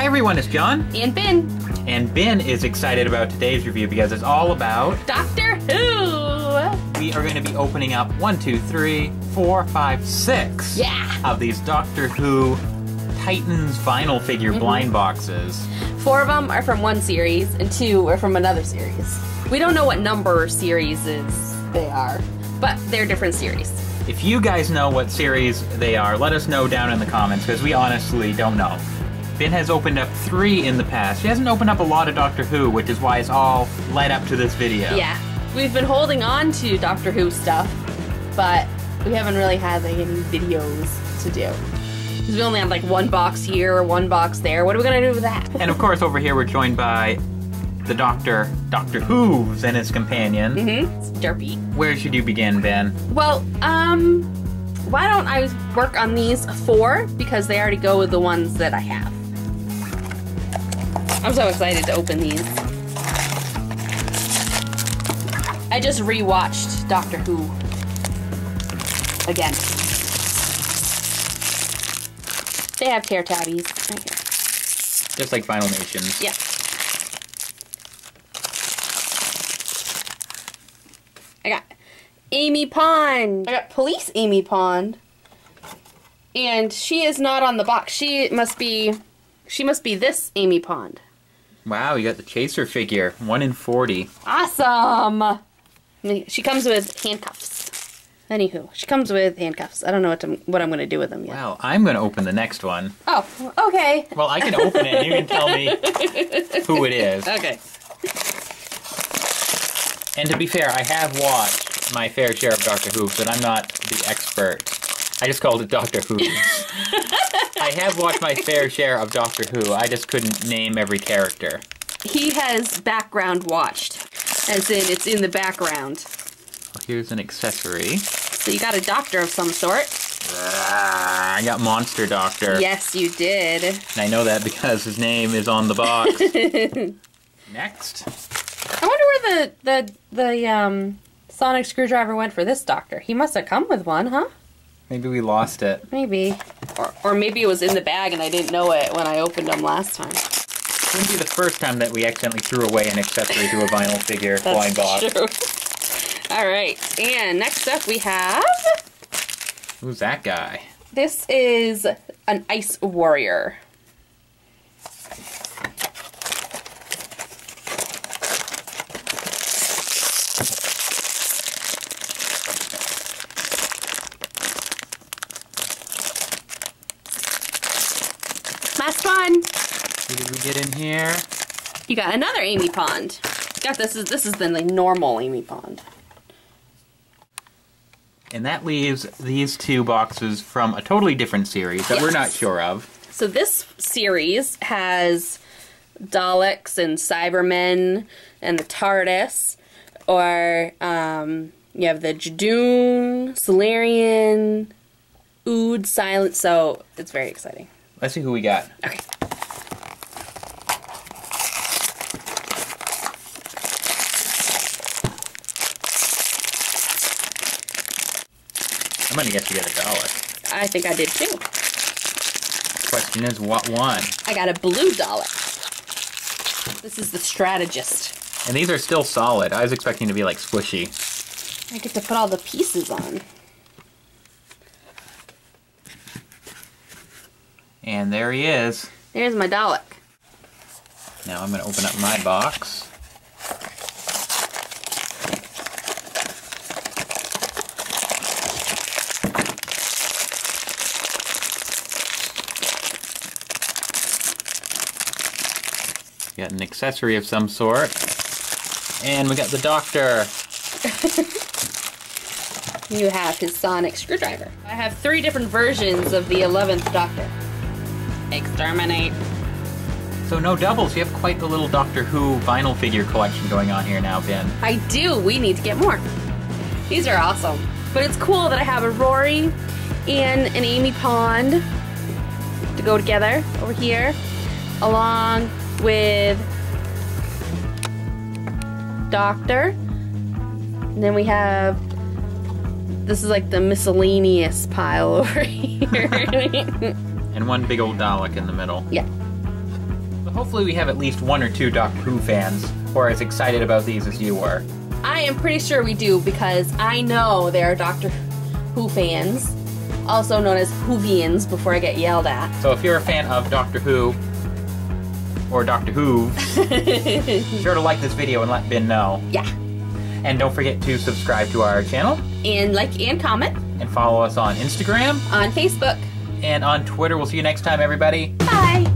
Hi everyone, it's Jon, And Bin, and Bin is excited about today's review because it's all about. Doctor Who. We are going to be opening up one, two, three, four, five, six Yeah. of these Doctor Who Titans vinyl figure Mm-hmm. blind boxes. Four of them are from one series, and two are from another series. We don't know what number series is they are, but they're different series. If you guys know what series they are, let us know down in the comments because we honestly don't know. Bin has opened up three in the past. He hasn't opened up a lot of Doctor Who, which is why it's all led up to this video. Yeah. We've been holding on to Doctor Who stuff, but we haven't really had like, any videos to do. Because we only have like one box here or one box there. What are we gonna do with that? And of course, over here we're joined by the Doctor, Doctor Hooves and his companion. Mm-hmm. It's derpy. Where should you begin, Bin? Well, um, why don't I work on these four because they already go with the ones that I have. I'm so excited to open these. I just rewatched Doctor Who again. They have tear tabbies. Right here. Just like Final Nations. Yeah. I got Amy Pond. I got Police Amy Pond. And she is not on the box. She must be she must be this Amy Pond. Wow, you got the Chaser figure. One in 40. Awesome. She comes with handcuffs. Anywho, she comes with handcuffs. I don't know what to, what I'm going to do with them yet. Wow, I'm going to open the next one. Oh, okay. Well, I can open it and you can tell me who it is. Okay. And to be fair, I have watched my fair share of Doctor Who, but I'm not the expert. I just called it Doctor Who. I have watched my fair share of Doctor Who. I just couldn't name every character. He has background watched. As in, it's in the background. Well, here's an accessory. So you got a doctor of some sort. Ah, I got Monster Doctor. Yes, you did. And I know that because his name is on the box. Next. I wonder where the the the um sonic screwdriver went for this doctor. He must have come with one, huh? Maybe we lost it. Maybe. Or or maybe it was in the bag and I didn't know it when I opened them last time. Wouldn't be the first time that we accidentally threw away an accessory to a vinyl figure blind box. true. All right. And next up we have Who's that guy? this is an ice warrior. Last one. Who did we get in here? You got another Amy Pond. Got this is this is the like, normal Amy Pond. And that leaves these two boxes from a totally different series that we're not sure of. So this series has Daleks and Cybermen and the TARDIS, or um, you have the Judoon, Silurian, Ood, Silent. So it's very exciting. Let's see who we got. Okay. I'm gonna guess you got a Dalek. I think I did too. Question is, what one? I got a blue Dalek. This is the strategist. And these are still solid. I was expecting to be like squishy. I get to put all the pieces on. And there he is. There's my Dalek. Now I'm gonna open up my box. Got an accessory of some sort. And we got the doctor. You have his sonic screwdriver. I have three different versions of the 11th Doctor. Exterminate. So no doubles, you have quite the little Doctor Who vinyl figure collection going on here now, Bin. I do. We need to get more. These are awesome. But it's cool that I have a Rory and an Amy Pond to go together over here, along with Doctor. And then we have this is like the miscellaneous pile over here. And one big old Dalek in the middle. yeah. Hopefully, we have at least one or two Doctor Who fans who are as excited about these as you were. I am pretty sure we do because I know there are Doctor Who fans, also known as Whovians before I get yelled at. So if you're a fan of Doctor Who or Doctor Who, be sure to like this video and let Bin know. Yeah. And don't forget to subscribe to our channel And like and comment and follow us on Instagram on Facebook. and on Twitter. We'll see you next time, everybody. Bye.